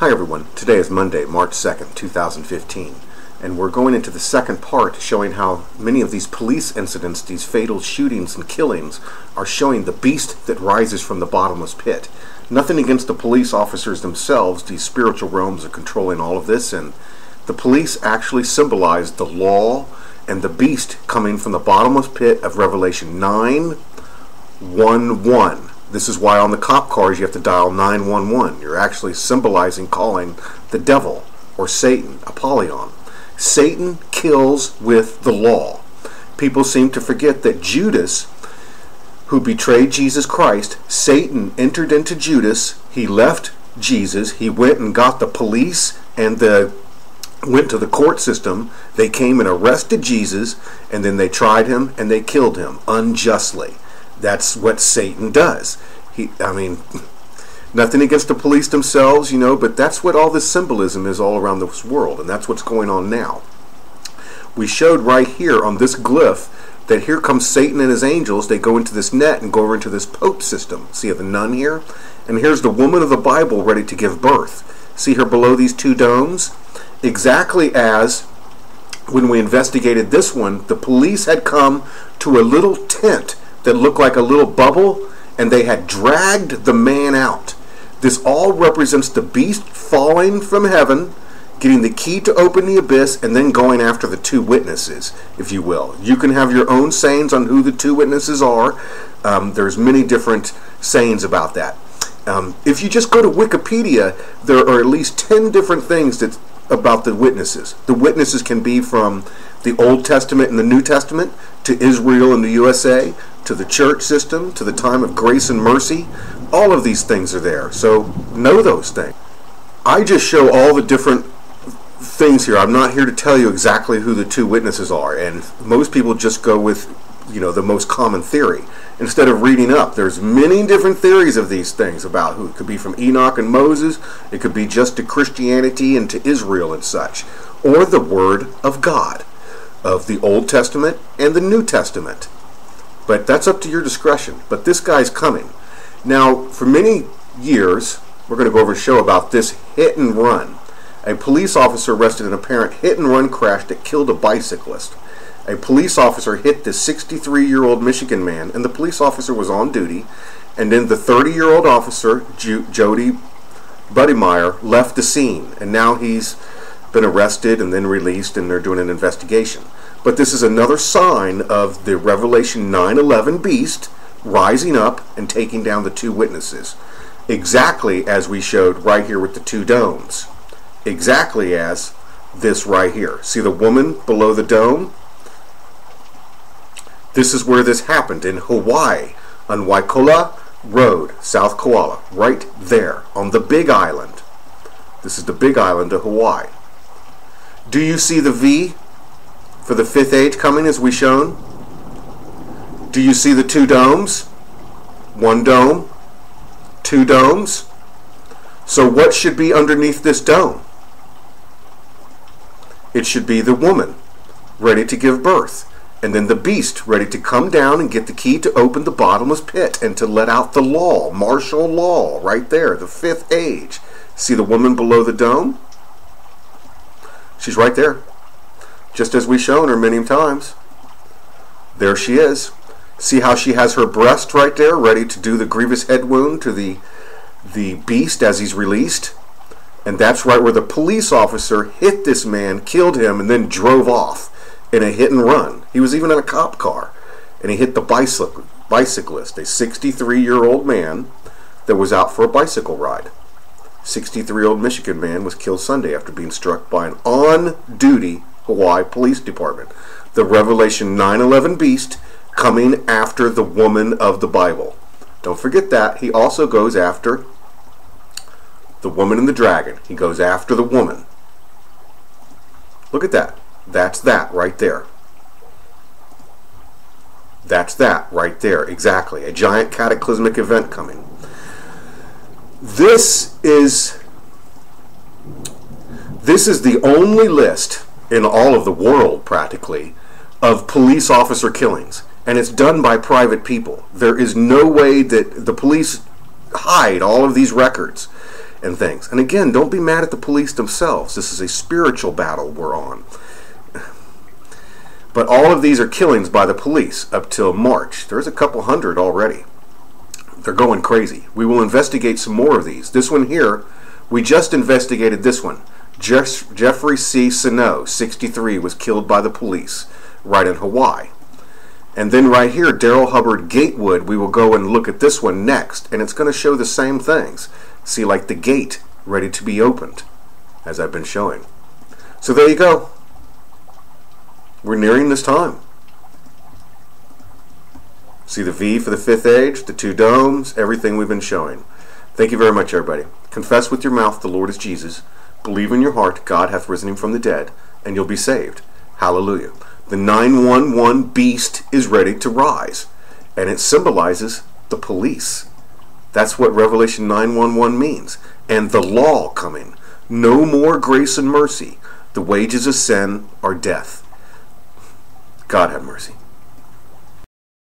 Hi everyone, today is Monday, March 2nd, 2015, and we're going into the second part showing how many of these police incidents, these fatal shootings and killings, are showing the beast that rises from the bottomless pit. Nothing against the police officers themselves, these spiritual realms are controlling all of this, and the police actually symbolize the law and the beast coming from the bottomless pit of Revelation 9 1 1. This is why on the cop cars you have to dial 911. You're actually symbolizing calling the devil or Satan, Apollyon. Satan kills with the law. People seem to forget that Judas, who betrayed Jesus Christ, Satan entered into Judas. He left Jesus. He went and got the police and the went to the court system. They came and arrested Jesus, and then they tried him and they killed him unjustly. That's what Satan does. He, I mean, nothing against the police themselves, you know, but that's what all this symbolism is all around this world, and that's what's going on now. We showed right here on this glyph that here comes Satan and his angels. They go into this net and go over into this pope system. See the nun here? And here's the woman of the Bible ready to give birth. See her below these two domes? Exactly as when we investigated this one, the police had come to a little tent that looked like a little bubble, and they had dragged the man out. This all represents the beast falling from heaven, getting the key to open the abyss, and then going after the two witnesses, if you will. You can have your own sayings on who the two witnesses are. Um, there's many different sayings about that. Um, if you just go to Wikipedia, there are at least 10 different things that about the witnesses. The witnesses can be from the Old Testament and the New Testament to Israel and the USA to the church system, to the time of grace and mercy. All of these things are there. So know those things. I just show all the different things here. I'm not here to tell you exactly who the two witnesses are, and most people just go with, you know, the most common theory instead of reading up. There's many different theories of these things about who it could be from Enoch and Moses, it could be just to Christianity and to Israel and such, or the Word of God of the Old Testament and the New Testament. But that's up to your discretion. But this guy's coming. Now, for many years, we're going to go over a show about this hit and run. A police officer arrested an apparent hit and run crash that killed a bicyclist. A police officer hit the 63 year old Michigan man, and the police officer was on duty. And then the 30 year old officer, J- Jody Buddemeyer, left the scene, and now he's been arrested and then released, and they're doing an investigation. But this is another sign of the Revelation 9:11 beast rising up and taking down the two witnesses. Exactly as we showed right here with the two domes. Exactly as this right here. See the woman below the dome? This is where this happened in Hawaii on Waikoloa Road, South Kohala, right there on the Big Island. This is the Big Island of Hawaii. Do you see the V for the fifth age coming as we shown? Do you see the two domes? One dome, two domes. So what should be underneath this dome? It should be the woman ready to give birth. And then the beast ready to come down and get the key to open the bottomless pit and to let out the law, martial law, right there, the fifth age. See the woman below the dome? She's right there just as we've shown her many times. There she is. See how she has her breast right there, ready to do the grievous head wound to the the beast as he's released. And that's right where the police officer hit this man, killed him, and then drove off in a hit and run. He was even in a cop car. And he hit the bicyclist, a 63 year old man that was out for a bicycle ride. 63 year old Michigan man was killed Sunday after being struck by an on duty Hawaii Police Department. The Revelation 9/11 beast coming after the woman of the Bible. Don't forget that. He also goes after the woman and the dragon. He goes after the woman. Look at that. That's that right there. That's that right there. Exactly. A giant cataclysmic event coming. This is this is the only list in all of the world practically of police officer killings and it's done by private people there is no way that the police hide all of these records and things. And again, don't be mad at the police themselves. This is a spiritual battle we're on. But all of these are killings by the police up till March. There's a couple hundred already. They're going crazy. We will investigate some more of these. This one here, we just investigated this one. Jeff- Jeffrey C. Sano, 63, was killed by the police right in Hawaii. And then right here, Daryl Hubbard Gatewood, we will go and look at this one next, and it's going to show the same things. See, like the gate ready to be opened, as I've been showing. So there you go. We're nearing this time. See the V for the fifth age, the two domes, everything we've been showing. Thank you very much, everybody. Confess with your mouth the Lord is Jesus. Believe in your heart God hath risen him from the dead, and you'll be saved. Hallelujah. The 911 beast is ready to rise, and it symbolizes the police. That's what Revelation 911 means. And the law coming. No more grace and mercy. The wages of sin are death. God have mercy.